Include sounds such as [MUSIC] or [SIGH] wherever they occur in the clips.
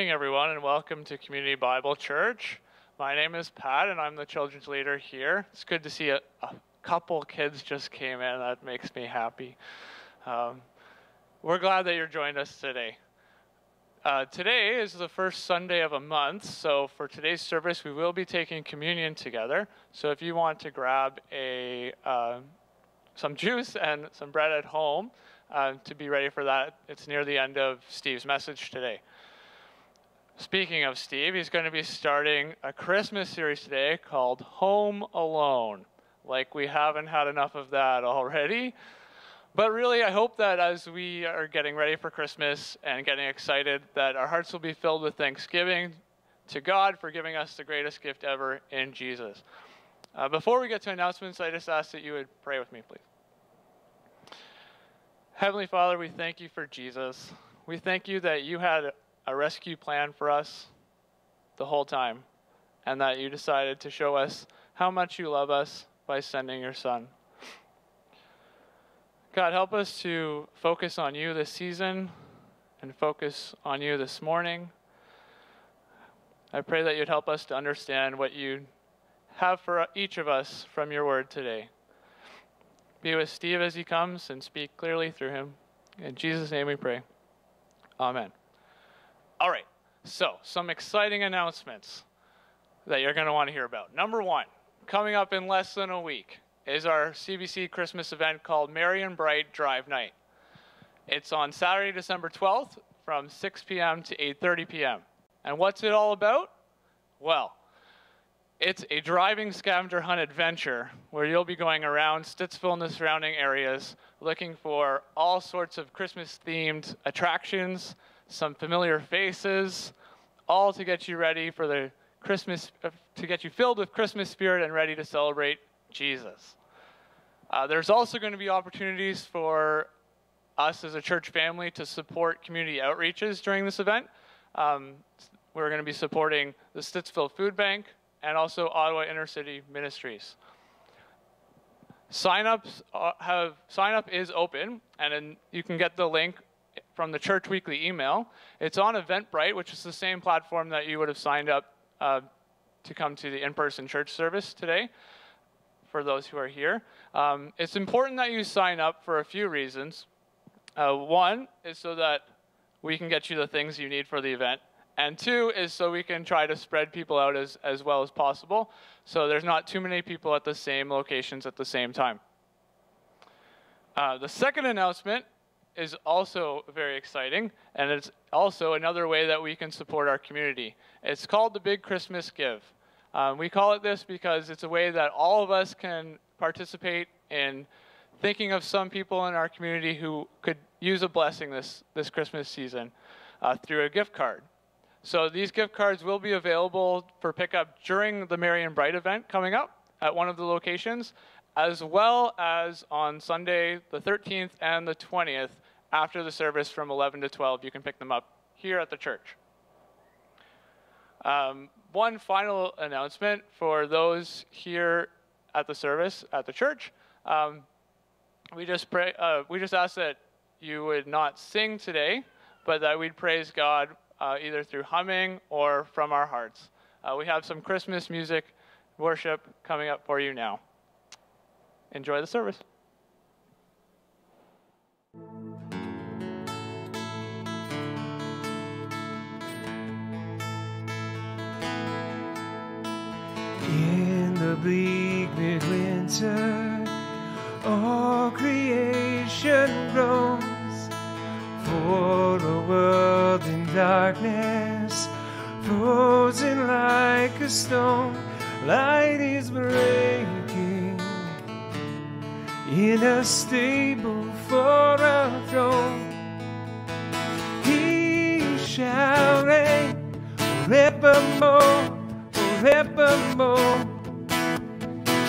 morning, everyone, and welcome to Community Bible Church. My name is Pat, and I'm the children's leader here. It's good to see a, a couple kids just came in. That makes me happy. Um, we're glad that you're joined us today. Uh, today is the first Sunday of a month, so for today's service, we will be taking communion together. So if you want to grab a uh, some juice and some bread at home uh, to be ready for that, it's near the end of Steve's message today. Speaking of Steve, he's going to be starting a Christmas series today called Home Alone. Like we haven't had enough of that already. But really, I hope that as we are getting ready for Christmas and getting excited, that our hearts will be filled with thanksgiving to God for giving us the greatest gift ever in Jesus. Uh, before we get to announcements, I just ask that you would pray with me, please. Heavenly Father, we thank you for Jesus. We thank you that you had a rescue plan for us the whole time, and that you decided to show us how much you love us by sending your Son. God, help us to focus on you this season and focus on you this morning. I pray that you'd help us to understand what you have for each of us from your word today. Be with Steve as he comes and speak clearly through him. In Jesus' name we pray. Amen. All right, so some exciting announcements that you're going to want to hear about. Number one, coming up in less than a week is our CBC Christmas event called Merry and Bright Drive Night. It's on Saturday, December 12th from 6 p.m. to 8:30 p.m. And what's it all about? Well, it's a driving scavenger hunt adventure where you'll be going around Stittsville and the surrounding areas looking for all sorts of Christmas themed attractions some familiar faces, all to get you ready for the Christmas, uh, to get you filled with Christmas spirit and ready to celebrate Jesus. Uh, there's also going to be opportunities for us as a church family to support community outreaches during this event. Um, we're going to be supporting the Stittsville Food Bank and also Ottawa Inner City Ministries. Sign-ups uh, have sign up is open, and you can get the link from the Church Weekly email. It's on Eventbrite, which is the same platform that you would have signed up uh, to come to the in person church service today for those who are here. Um, it's important that you sign up for a few reasons. Uh, one is so that we can get you the things you need for the event. And two is so we can try to spread people out as, as well as possible so there's not too many people at the same locations at the same time. Uh, the second announcement is also very exciting, and it's also another way that we can support our community. It's called the Big Christmas Give. Um, we call it this because it's a way that all of us can participate in thinking of some people in our community who could use a blessing this, this Christmas season uh, through a gift card. So these gift cards will be available for pickup during the Merry and Bright event coming up at one of the locations, as well as on Sunday the 13th and the 20th after the service from 11 to 12. You can pick them up here at the church. Um, one final announcement for those here at the service at the church. Um, we just pray. Uh, we just ask that you would not sing today, but that we'd praise God uh, either through humming or from our hearts. Uh, we have some Christmas music worship coming up for you now. Enjoy the service. In the bleak midwinter, all creation groans for a world in darkness, frozen like a stone. Light is breaking in a stable for a throne. He shall reign forevermore, forevermore.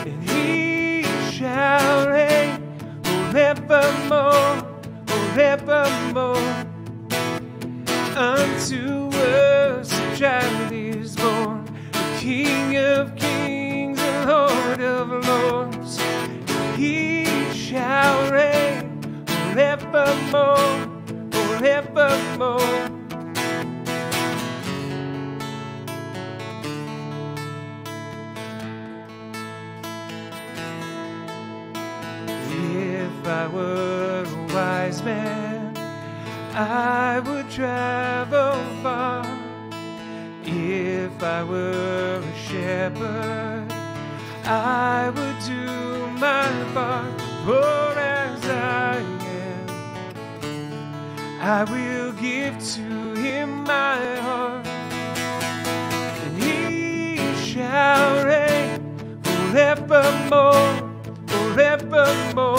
And he shall reign forevermore, forevermore. Unto us a child is born, the King of shall reign forevermore, forevermore. If I were a wise man, I would travel far. If I were a shepherd, I would do my part. Poor as I am, I will give to him my heart. And he shall reign forevermore, forevermore.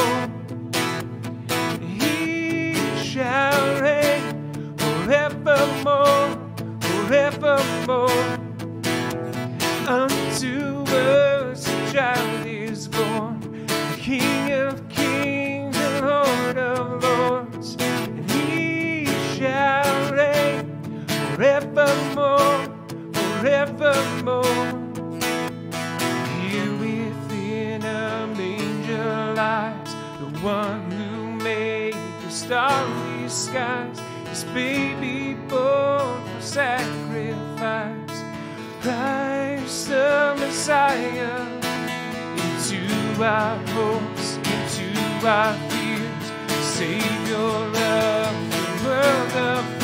One who made the starry skies. His baby born for sacrifice. Christ the Messiah into our hopes, into our fears. Savior of the world appears.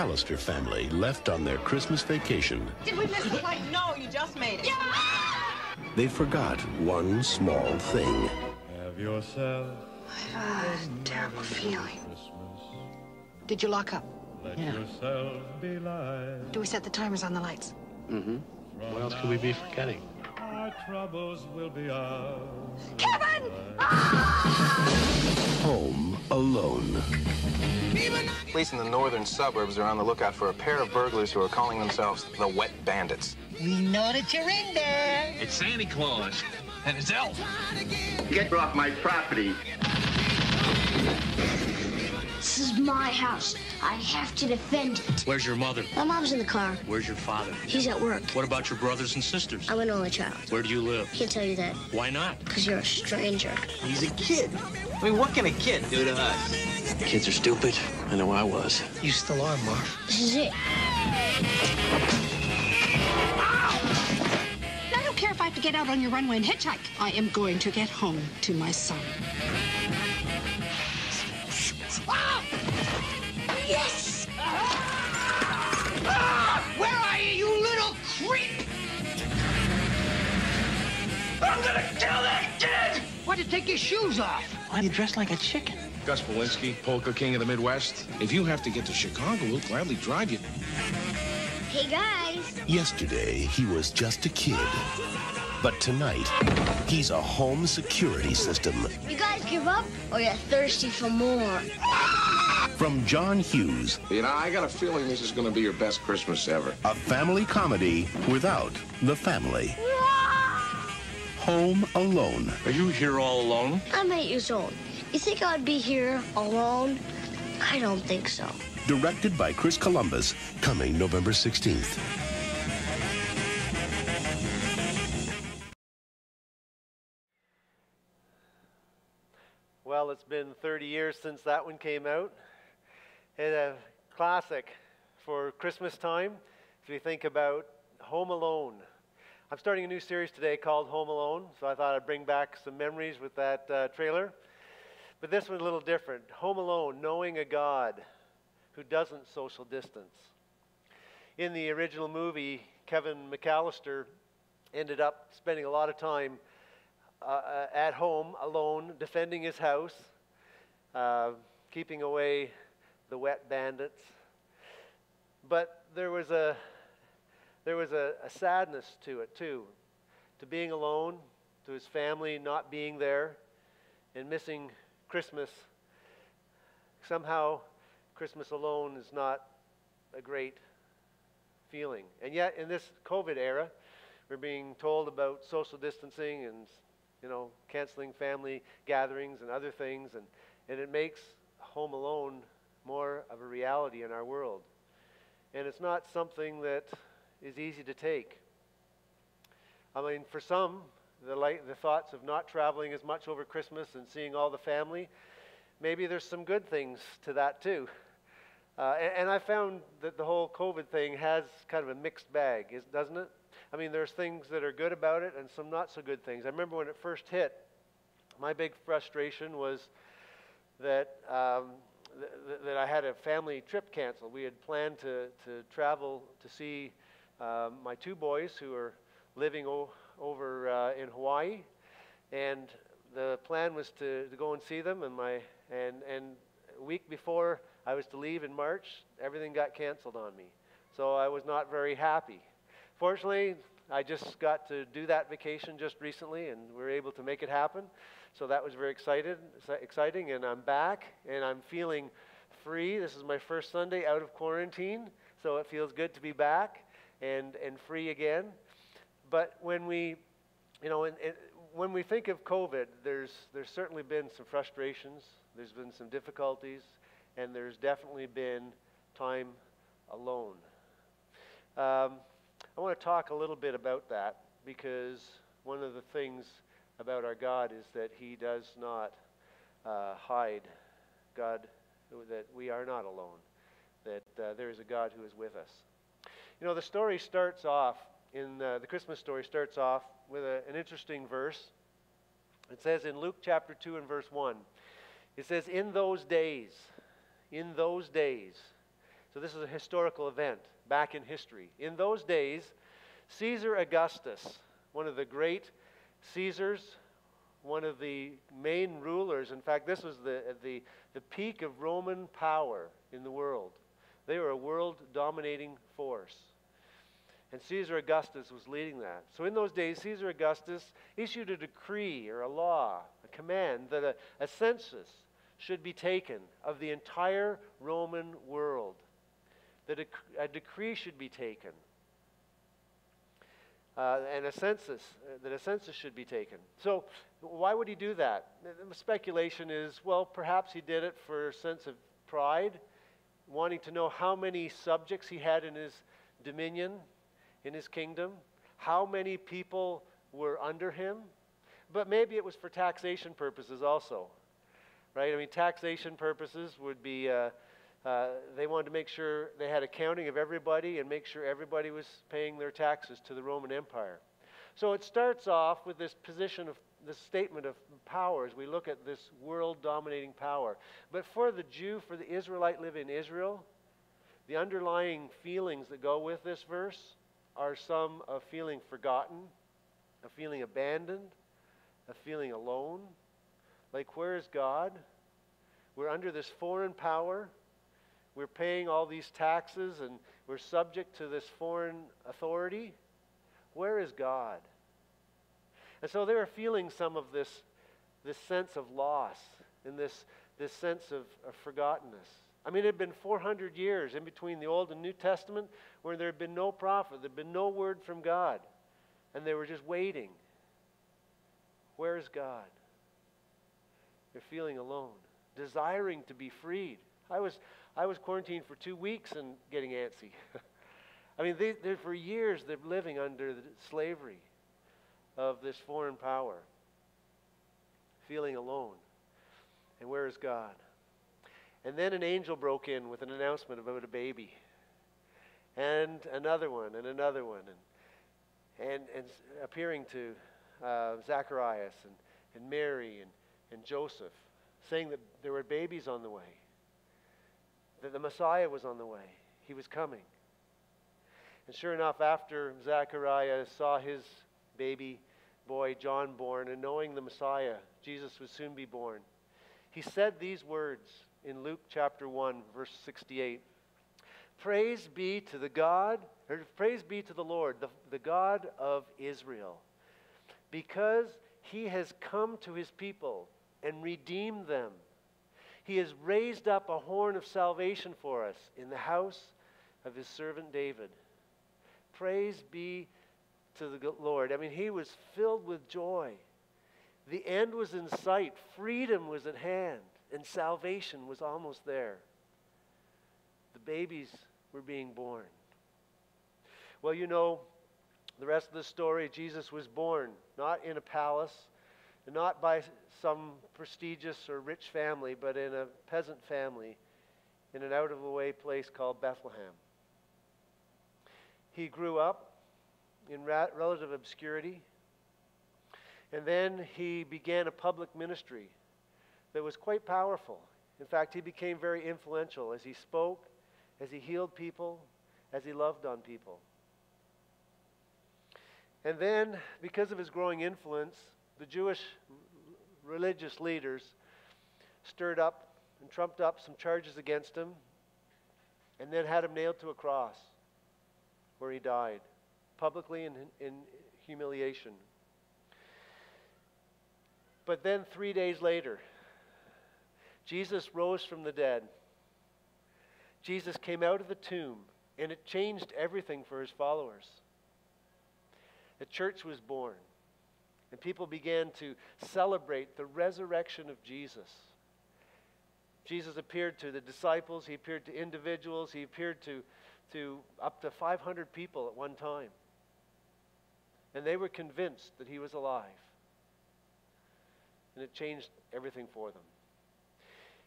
McCallister family left on their Christmas vacation, Did we miss the plane? No, you just made it. Yeah! they forgot one small thing. Have yourself I have a Terrible feeling. Christmas. Did you lock up? let yourself be light. Do we set the timers on the lights? Mm-hmm. What else could we be forgetting? Our troubles will be ours. Kevin! Home alone. Police in the northern suburbs are on the lookout for a pair of burglars who are calling themselves the Wet Bandits. We know that you're in there. It's Santa Claus and his elf. Get off my property. Is my house. I have to defend it. Where's your mother? My mom's in the car. Where's your father? He's at work. What about your brothers and sisters? I'm an only child. Where do you live? Can't tell you that. Why not? Because you're a stranger. He's a kid. I mean, what can a kid do to us? Kids are stupid. I know I was. You still are, Marv. This is it. I don't care if I have to get out on your runway and hitchhike. I am going to get home to my son. Yes! Ah! Where are you, you little creep? I'm gonna kill that kid! Why'd you take your shoes off? Why do you dress like a chicken? Gus Polinski, Polka King of the Midwest. If you have to get to Chicago, we'll gladly drive you. Hey, guys. Yesterday, he was just a kid. But tonight, he's a home security system. You guys give up or you're thirsty for more? From John Hughes, You know, I got a feeling this is going to be your best Christmas ever. a family comedy without the family. Home Alone. Are you here all alone? I'm eight years old. You think I'd be here alone? I don't think so. Directed by Chris Columbus, coming November 16th. Well, it's been 30 years since that one came out. And a classic for Christmas time, if you think about Home Alone. I'm starting a new series today called Home Alone, so I thought I'd bring back some memories with that uh, trailer. But this one's a little different. Home Alone, knowing a God who doesn't social distance. In the original movie, Kevin McCallister ended up spending a lot of time uh, uh, at home alone, defending his house, uh, keeping away the wet bandits. But there was a there was a, a sadness to it too, to being alone, to his family not being there, and missing Christmas. Somehow, Christmas alone is not a great feeling. And yet, in this COVID era, we're being told about social distancing and you know, canceling family gatherings and other things, and, and it makes home alone more of a reality in our world. And it's not something that is easy to take. I mean, for some, the, light, the thoughts of not traveling as much over Christmas and seeing all the family, maybe there's some good things to that too. Uh, and, and I found that the whole COVID thing has kind of a mixed bag, doesn't it? I mean, there's things that are good about it and some not so good things. I remember when it first hit, my big frustration was that um, th- th- that I had a family trip canceled. We had planned to to travel to see um, my two boys who are living over uh, in Hawaii, and the plan was to, to go and see them. And my and and a week before I was to leave in March, everything got canceled on me. So I was not very happy. Fortunately, I just got to do that vacation just recently, and we were able to make it happen. So that was very excited, exciting, and I'm back, and I'm feeling free. This is my first Sunday out of quarantine, so it feels good to be back and, and free again. But when we, you know, when we think of COVID, there's, there's certainly been some frustrations, there's been some difficulties, and there's definitely been time alone. Um, I want to talk a little bit about that because one of the things about our God is that He does not uh, hide. God, that we are not alone, that uh, there is a God who is with us. You know, the story starts off, in uh, the Christmas story starts off with a, an interesting verse. It says in Luke chapter 2 and verse 1, it says, In those days, in those days, so this is a historical event back in history. In those days, Caesar Augustus, one of the great Caesars, one of the main rulers, in fact, this was the, the, the peak of Roman power in the world. They were a world dominating force. And Caesar Augustus was leading that. So in those days, Caesar Augustus issued a decree or a law, a command that a, a census should be taken of the entire Roman world that a, a decree should be taken uh, and a census, uh, that a census should be taken. So, why would he do that? The speculation is well, perhaps he did it for a sense of pride, wanting to know how many subjects he had in his dominion, in his kingdom, how many people were under him. But maybe it was for taxation purposes also, right? I mean, taxation purposes would be uh, uh, they wanted to make sure they had accounting of everybody and make sure everybody was paying their taxes to the Roman Empire. So it starts off with this position of this statement of power as we look at this world dominating power. But for the Jew, for the Israelite living in Israel, the underlying feelings that go with this verse are some of feeling forgotten, of feeling abandoned, of feeling alone. Like, where is God? We're under this foreign power. We're paying all these taxes and we're subject to this foreign authority. Where is God? And so they were feeling some of this, this sense of loss and this, this sense of, of forgottenness. I mean, it had been 400 years in between the Old and New Testament where there had been no prophet, there had been no word from God, and they were just waiting. Where is God? They're feeling alone, desiring to be freed. I was, I was quarantined for two weeks and getting antsy. [LAUGHS] I mean, they, are for years they're living under the slavery of this foreign power, feeling alone. And where is God? And then an angel broke in with an announcement about a baby, and another one, and another one, and, and, and appearing to uh, Zacharias and, and Mary and, and Joseph, saying that there were babies on the way, that the Messiah was on the way, he was coming. And sure enough, after Zachariah saw his baby boy John born, and knowing the Messiah, Jesus would soon be born, he said these words in Luke chapter 1, verse 68. Praise be to the God, or praise be to the Lord, the, the God of Israel, because he has come to his people and redeemed them. He has raised up a horn of salvation for us in the house of his servant David. Praise be to the Lord. I mean, he was filled with joy. The end was in sight, freedom was at hand, and salvation was almost there. The babies were being born. Well, you know, the rest of the story Jesus was born not in a palace, not by some prestigious or rich family, but in a peasant family in an out of the way place called Bethlehem. He grew up in relative obscurity. And then he began a public ministry that was quite powerful. In fact, he became very influential as he spoke, as he healed people, as he loved on people. And then, because of his growing influence, the Jewish religious leaders stirred up and trumped up some charges against him and then had him nailed to a cross where he died publicly in, in humiliation. But then, three days later, Jesus rose from the dead. Jesus came out of the tomb, and it changed everything for his followers. A church was born, and people began to celebrate the resurrection of Jesus. Jesus appeared to the disciples, he appeared to individuals, he appeared to, to up to 500 people at one time and they were convinced that he was alive. And it changed everything for them.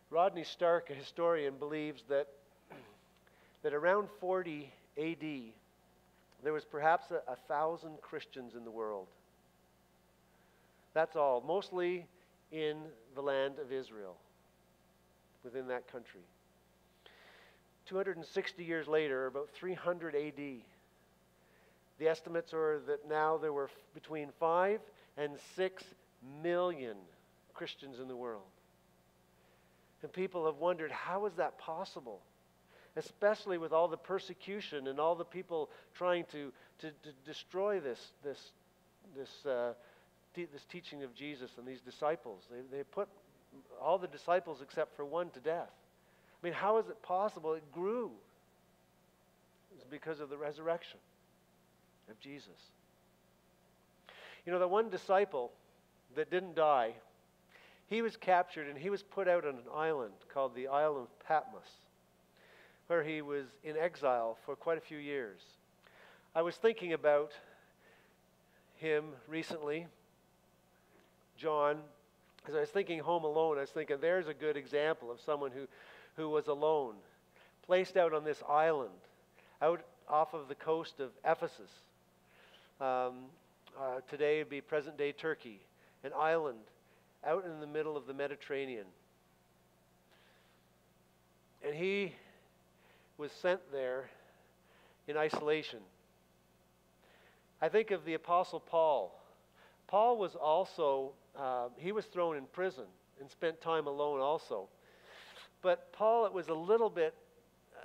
Rodney Stark, a historian, believes that, [CLEARS THROAT] that around 40 AD, there was perhaps a, a thousand Christians in the world. That's all, mostly in the land of Israel, within that country. 260 years later, about 300 AD, the estimates are that now there were between 5 and 6 million Christians in the world. And people have wondered how is that possible? Especially with all the persecution and all the people trying to, to, to destroy this, this, this, uh, te- this teaching of Jesus and these disciples. They, they put all the disciples except for one to death. I mean, how is it possible? It grew. It's because of the resurrection of Jesus. You know, that one disciple that didn't die, he was captured and he was put out on an island called the Isle of Patmos, where he was in exile for quite a few years. I was thinking about him recently, John, as I was thinking Home Alone, I was thinking there's a good example of someone who, who was alone, placed out on this island, out off of the coast of Ephesus. Um, uh, today would be present day Turkey, an island out in the middle of the Mediterranean. And he was sent there in isolation. I think of the Apostle Paul. Paul was also, uh, he was thrown in prison and spent time alone also. But Paul, it was a little bit,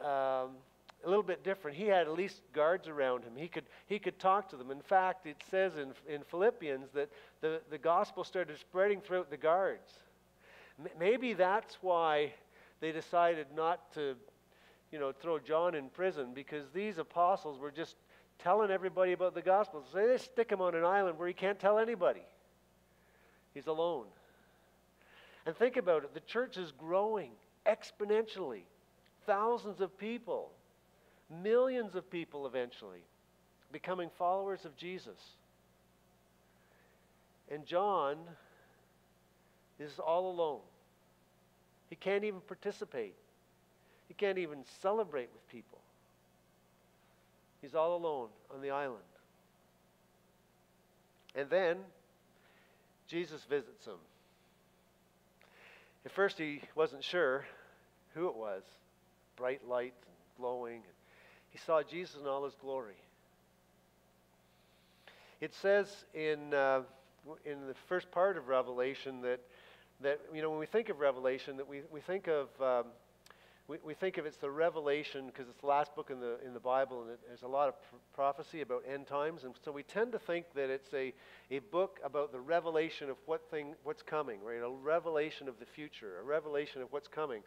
um, a little bit different. He had at least guards around him. He could, he could talk to them. In fact, it says in, in Philippians that the, the gospel started spreading throughout the guards. M- maybe that's why they decided not to, you know, throw John in prison because these apostles were just telling everybody about the gospel. So they stick him on an island where he can't tell anybody. He's alone. And think about it the church is growing exponentially. Thousands of people, millions of people eventually, becoming followers of Jesus. And John is all alone. He can't even participate, he can't even celebrate with people. He's all alone on the island. And then Jesus visits him. At first, he wasn't sure who it was bright light and glowing. He saw Jesus in all his glory. It says in, uh, in the first part of Revelation that, that, you know, when we think of Revelation, that we, we think of. Um, we, we think of it's the revelation because it's the last book in the, in the Bible and it, there's a lot of pr- prophecy about end times. And so we tend to think that it's a, a book about the revelation of what thing, what's coming, right? A revelation of the future, a revelation of what's coming.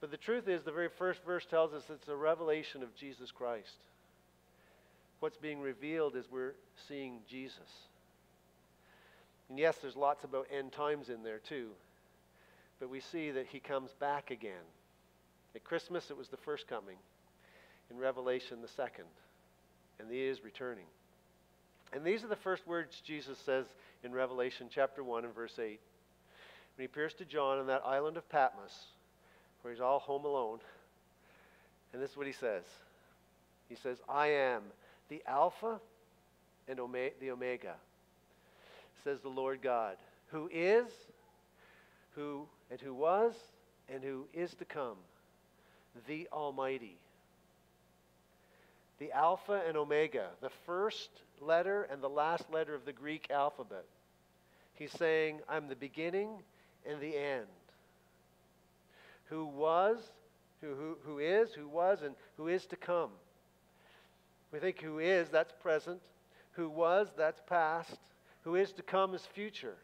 But the truth is, the very first verse tells us it's a revelation of Jesus Christ. What's being revealed is we're seeing Jesus. And yes, there's lots about end times in there too. But we see that he comes back again. At Christmas, it was the first coming. In Revelation, the second. And he is returning. And these are the first words Jesus says in Revelation chapter 1 and verse 8. When he appears to John on that island of Patmos, where he's all home alone, and this is what he says. He says, I am the Alpha and Ome- the Omega, says the Lord God, who is, who and who was, and who is to come the Almighty. The Alpha and Omega, the first letter and the last letter of the Greek alphabet. He's saying, I'm the beginning and the end. Who was, who, who, who is, who was, and who is to come. We think who is, that's present. Who was, that's past. Who is to come is future.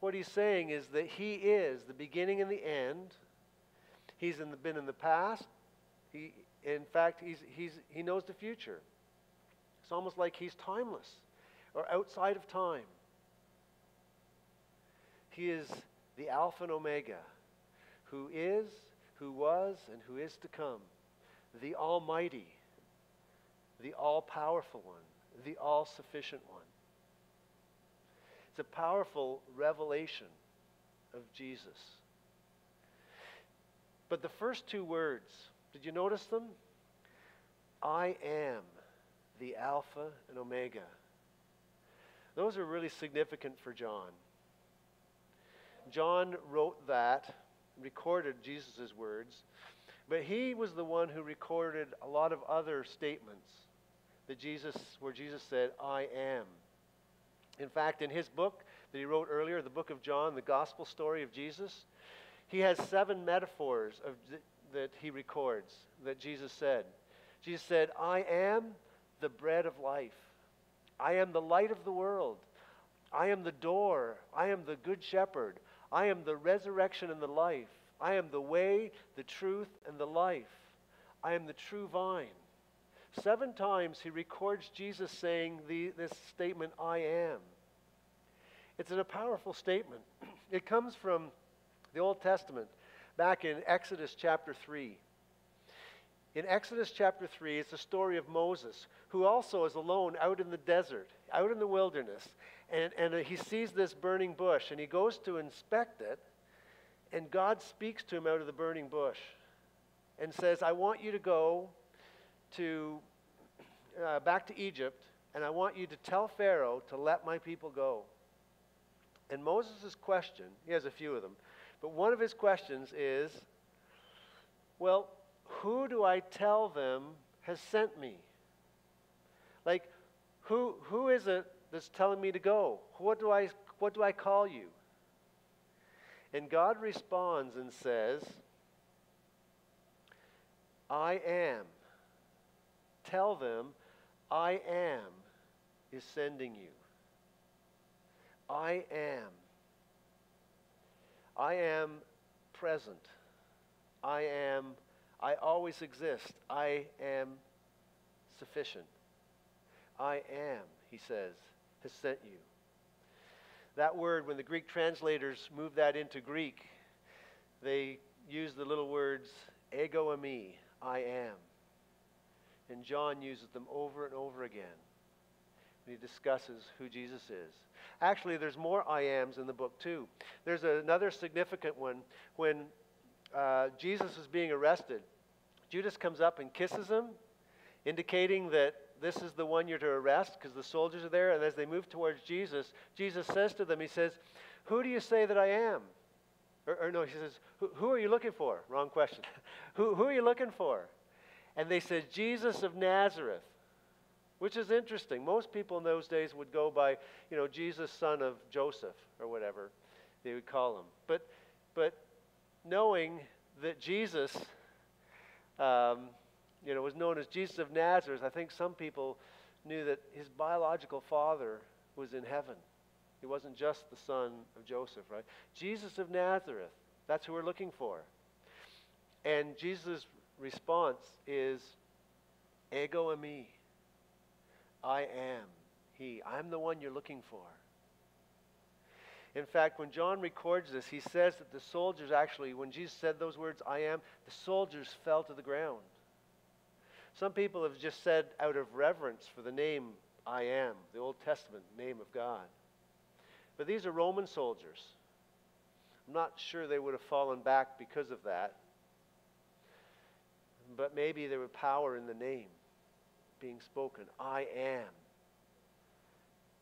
What he's saying is that he is the beginning and the end He's in the, been in the past. He, in fact, he's, he's, he knows the future. It's almost like he's timeless or outside of time. He is the Alpha and Omega, who is, who was, and who is to come, the Almighty, the all powerful one, the all sufficient one. It's a powerful revelation of Jesus. But the first two words, did you notice them? I am the Alpha and Omega. Those are really significant for John. John wrote that, recorded Jesus' words, but he was the one who recorded a lot of other statements that Jesus, where Jesus said, I am. In fact, in his book that he wrote earlier, the book of John, the gospel story of Jesus, he has seven metaphors of, that he records that Jesus said. Jesus said, I am the bread of life. I am the light of the world. I am the door. I am the good shepherd. I am the resurrection and the life. I am the way, the truth, and the life. I am the true vine. Seven times he records Jesus saying the, this statement, I am. It's a powerful statement. [CLEARS THROAT] It comes from the Old Testament, back in Exodus chapter 3. In Exodus chapter 3, it's the story of Moses, who also is alone out in the desert, out in the wilderness. And, and he sees this burning bush, and he goes to inspect it, and God speaks to him out of the burning bush and says, I want you to go to, uh, back to Egypt, and I want you to tell Pharaoh to let my people go. And Moses' question, he has a few of them, but one of his questions is, well, who do I tell them has sent me? Like, who, who is it that's telling me to go? What do, I, what do I call you? And God responds and says, I am. Tell them, I am is sending you. I am. I am present. I am I always exist. I am sufficient. I am, he says, has sent you. That word, when the Greek translators moved that into Greek, they used the little words ego eimi, I am. And John uses them over and over again he discusses who Jesus is. Actually, there's more I ams in the book, too. There's another significant one when uh, Jesus is being arrested. Judas comes up and kisses him, indicating that this is the one you're to arrest because the soldiers are there. And as they move towards Jesus, Jesus says to them, He says, Who do you say that I am? Or, or no, He says, who, who, are you looking for? Wrong question. [LAUGHS] who, who are you looking for? And they said, Jesus of Nazareth, which is interesting. Most people in those days would go by, you know, Jesus, son of Joseph, or whatever they would call him. But, but knowing that Jesus um, you know, was known as Jesus of Nazareth, I think some people knew that his biological father was in heaven. He wasn't just the son of Joseph, right? Jesus of Nazareth, that's who we're looking for. And Jesus' response is, Ego eimi. I am he. I'm the one you're looking for. In fact, when John records this, he says that the soldiers actually, when Jesus said those words, I am, the soldiers fell to the ground. Some people have just said out of reverence for the name I am, the Old Testament name of God. But these are Roman soldiers. I'm not sure they would have fallen back because of that. But maybe there was power in the name being spoken. I am.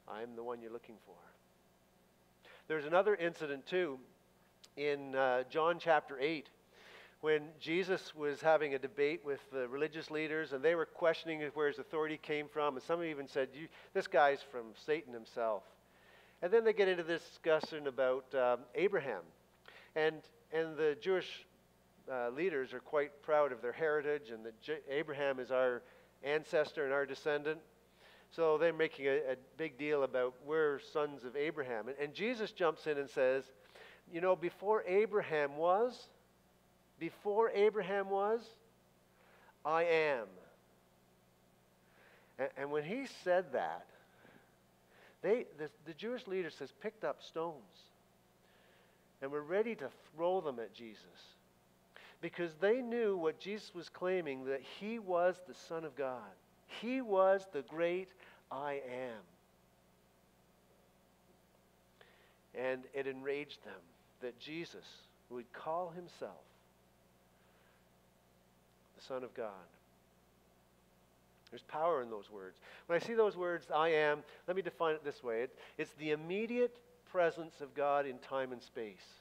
I'm the one you're looking for. There's another incident, too, in uh, John chapter 8 when Jesus was having a debate with the religious leaders and they were questioning where his authority came from. And some even said, This guy's from Satan himself. And then they get into this discussion about um, Abraham. And, and the Jewish uh, leaders are quite proud of their heritage and that J- Abraham is our ancestor and our descendant. So they're making a, a big deal about we're sons of Abraham. And, and Jesus jumps in and says, You know, before Abraham was, before Abraham was, I am. And, and when he said that, they, the, the Jewish leaders has picked up stones and were ready to throw them at Jesus because they knew what Jesus was claiming that he was the Son of God. He was the great I am. And it enraged them that Jesus would call himself the Son of God. There's power in those words. When I see those words, I am, let me define it this way it, it's the immediate presence of God in time and space.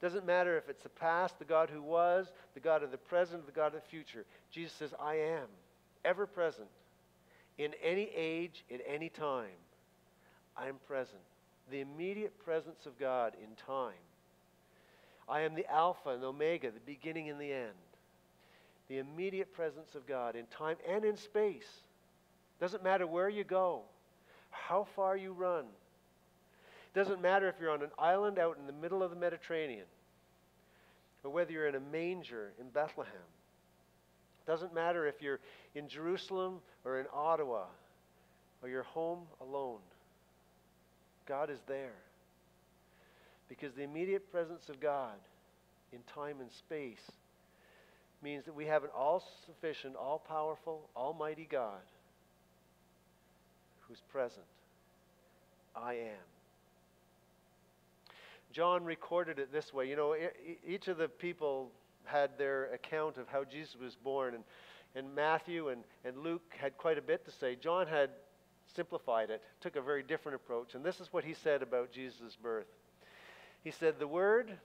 Doesn't matter if it's the past, the God who was, the God of the present, the God of the future. Jesus says, I am, ever present, in any age, in any time. I am present. The immediate presence of God in time. I am the Alpha and Omega, the beginning and the end. The immediate presence of God in time and in space. Doesn't matter where you go, how far you run. It doesn't matter if you're on an island out in the middle of the Mediterranean or whether you're in a manger in Bethlehem. It Doesn't matter if you're in Jerusalem or in Ottawa or you're home alone. God is there. Because the immediate presence of God in time and space means that we have an all sufficient, all powerful, almighty God who's present. I am. John recorded it this way. You know, each of the people had their account of how Jesus was born, and, and Matthew and, and Luke had quite a bit to say. John had simplified it, took a very different approach, and this is what he said about Jesus' birth. He said, The Word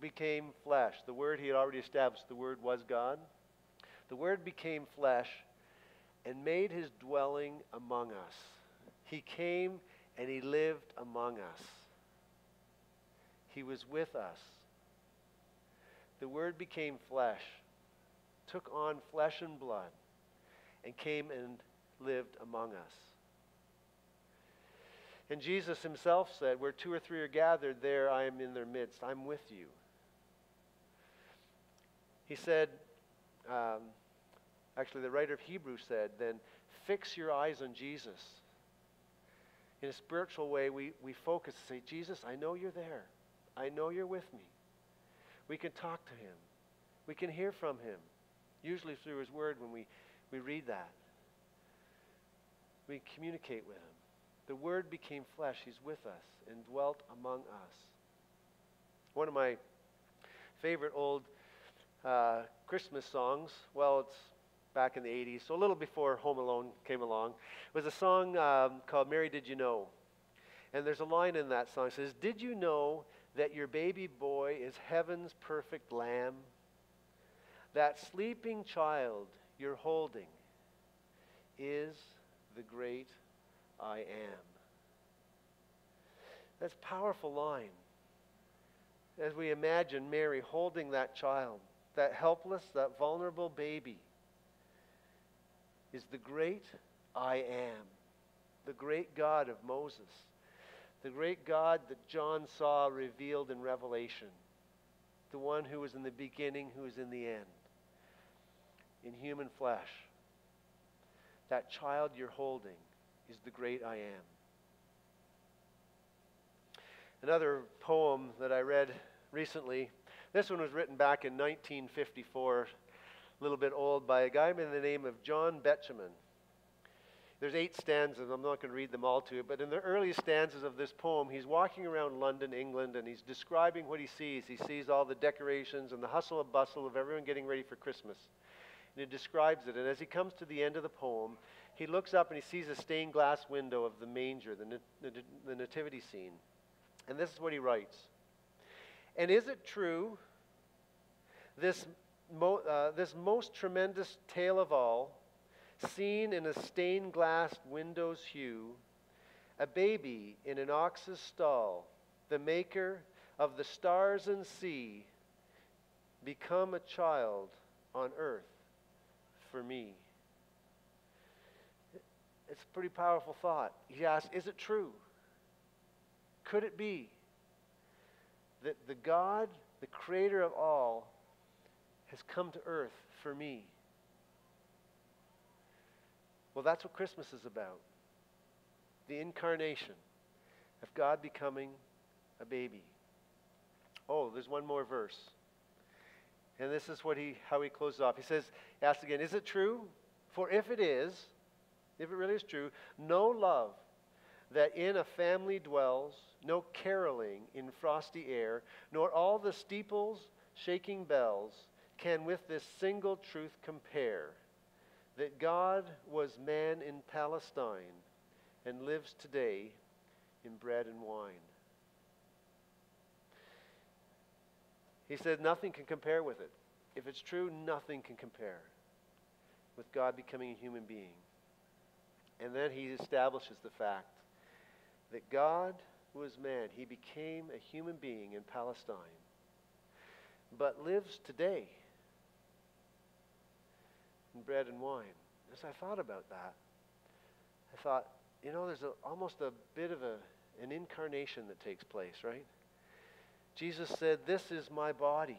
became flesh. The Word he had already established, the Word was God. The Word became flesh and made his dwelling among us. He came and he lived among us. He was with us. The Word became flesh, took on flesh and blood, and came and lived among us. And Jesus himself said, Where two or three are gathered, there I am in their midst. I'm with you. He said, um, actually, the writer of Hebrews said, Then fix your eyes on Jesus. In a spiritual way, we, we focus and say, Jesus, I know you're there. I know you're with me. We can talk to him. We can hear from him, usually through his word when we, we read that. We communicate with him. The Word became flesh. He's with us and dwelt among us. One of my favorite old uh, Christmas songs, well, it's back in the 80s, so a little before Home Alone came along, was a song um, called Mary Did You Know? And there's a line in that song that says, Did you know that your baby boy is heaven's perfect lamb? That sleeping child you're holding is the great I am. That's a powerful line. As we imagine Mary holding that child, that helpless, that vulnerable baby, is the great I am, the great God of Moses, the great God that John saw revealed in Revelation, the one who was in the beginning, who is in the end, in human flesh. That child you're holding is the great I am. Another poem that I read recently, this one was written back in 1954, a little bit old, by a guy by the name of John Betjeman. There's eight stanzas. I'm not going to read them all to you, but in the early stanzas of this poem, he's walking around London, England, and he's describing what he sees. He sees all the decorations and the hustle and bustle of everyone getting ready for Christmas. And he describes it. And as he comes to the end of the poem, he looks up and he sees a stained glass window of the manger, the, the, the nativity scene. And this is what he writes. And is it true, this, mo- uh, this most tremendous tale of all, seen in a stained glass window's hue, a baby in an ox's stall, the maker of the stars and sea, become a child on earth for me? It's a pretty powerful thought. He asks, Is it true? Could it be that the God, the creator of all, has come to earth for me? Well, that's what Christmas is about the incarnation of God becoming a baby. Oh, there's one more verse. And this is what he, how he closes off. He says, asks again, Is it true? For if it is, if it really is true, no love that in a family dwells, no caroling in frosty air, nor all the steeples shaking bells can with this single truth compare that God was man in Palestine and lives today in bread and wine. He said nothing can compare with it. If it's true, nothing can compare with God becoming a human being. And then he establishes the fact that God was man. He became a human being in Palestine, but lives today in bread and wine. As I thought about that, I thought, you know, there's a, almost a bit of a, an incarnation that takes place, right? Jesus said, This is my body.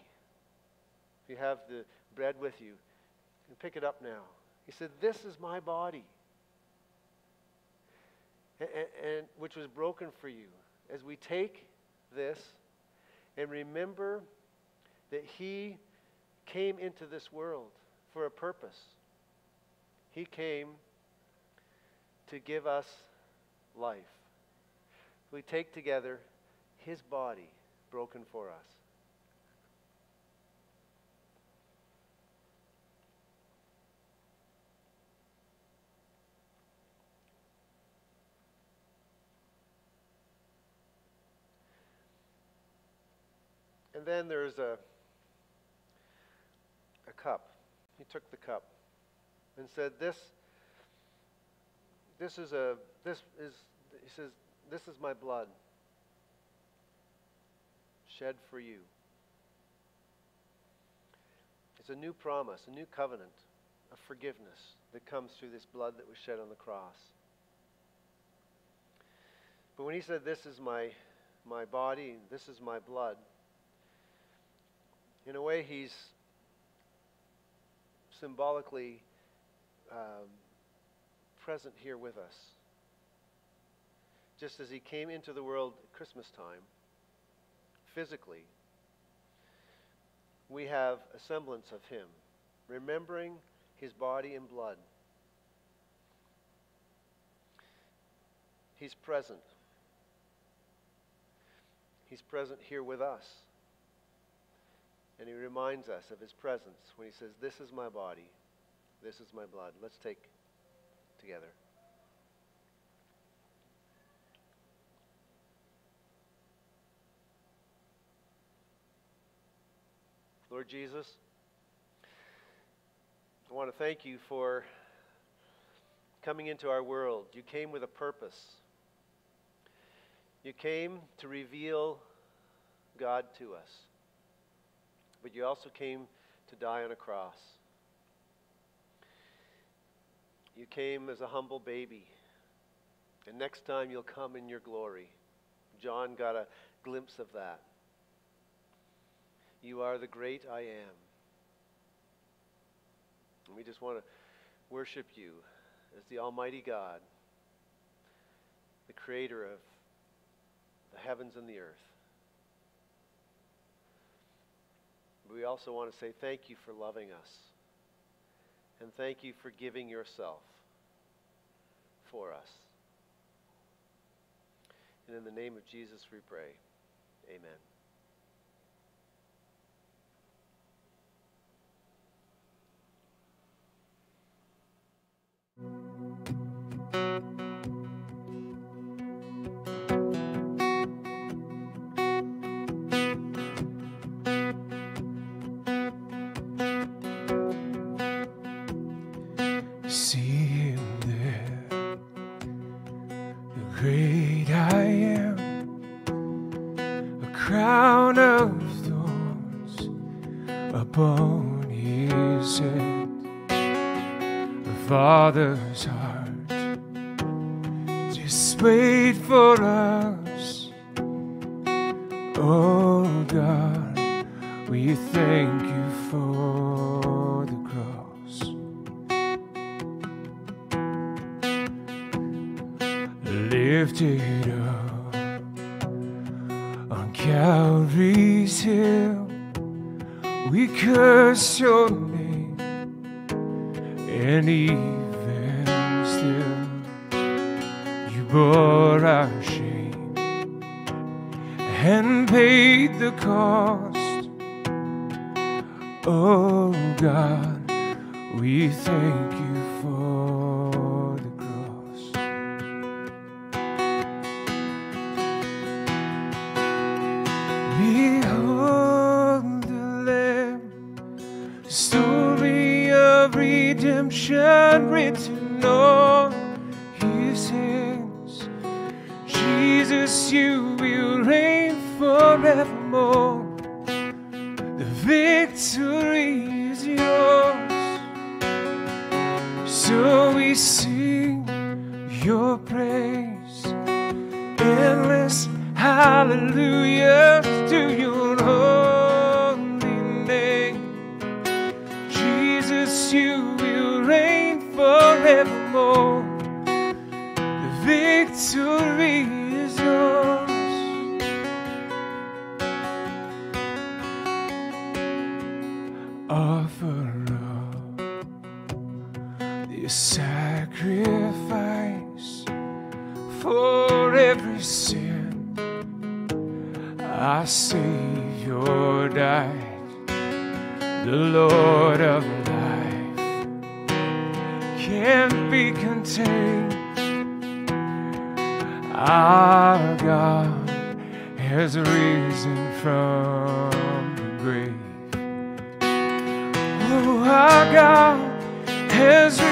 If you have the bread with you, you pick it up now. He said, This is my body and, and, which was broken for you. As we take this and remember that He came into this world for a purpose. He came to give us life. We take together His body broken for us. And then there's a, a cup. He took the cup and said, This this is a this is he says, This is my blood shed for you. It's a new promise, a new covenant of forgiveness that comes through this blood that was shed on the cross. But when he said, This is my my body, this is my blood, in a way, he's symbolically um, present here with us. Just as he came into the world at Christmas time, physically, we have a semblance of him, remembering his body and blood. He's present. He's present here with us. And he reminds us of his presence when he says, This is my body, this is my blood. Let's take together. Lord Jesus, I want to thank you for coming into our world. You came with a purpose. You came to reveal God to us but you also came to die on a cross. You came as a humble baby, and next time you'll come in your glory. John got a glimpse of that. You are the great I am. And we just want to worship you as the Almighty God, the creator of the heavens and the earth. We also want to say thank you for loving us. And thank you for giving yourself for us. And in the name of Jesus we pray. Amen. Father's we curse your name and even still you bore our shame and paid the cost. Oh God, we thank you for every sin. Our Savior died, the Lord of life can't be contained. Our God has risen from the grave. Oh, our God has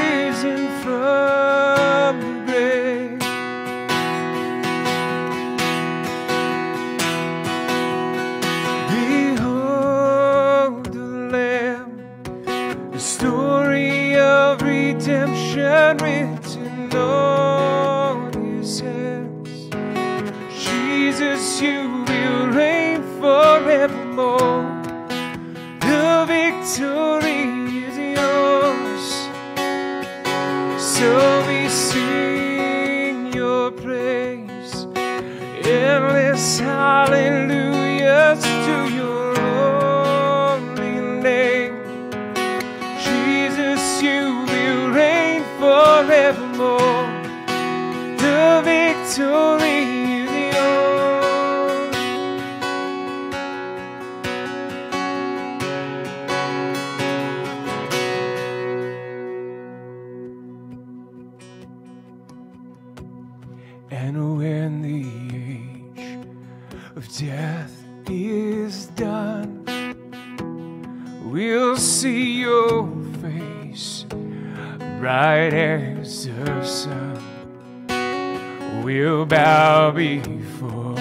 bow before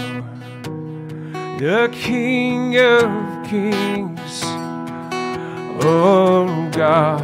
the King of Kings. Oh God,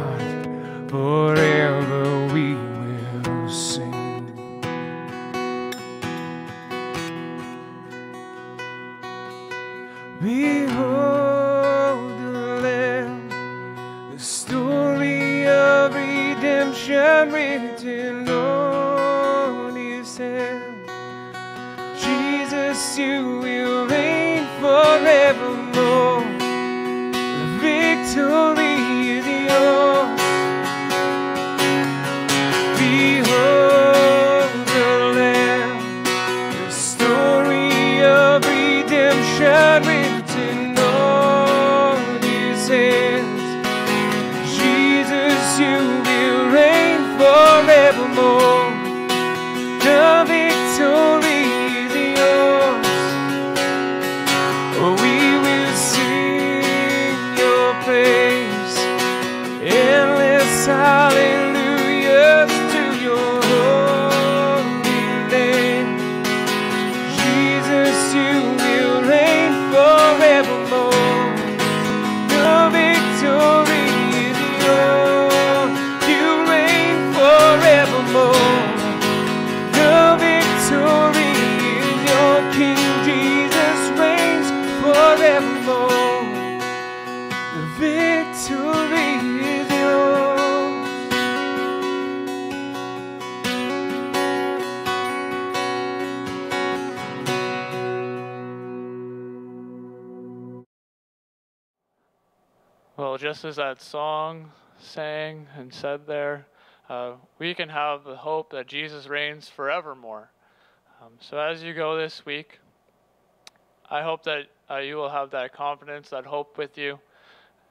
as that song sang and said there, uh, we can have the hope that Jesus reigns forevermore. Um, so as you go this week, I hope that uh, you will have that confidence, that hope with you,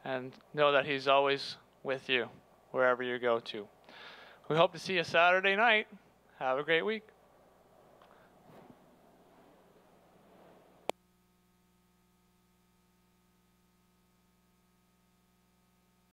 and know that He's always with you wherever you go to. We hope to see you Saturday night. Have a great week.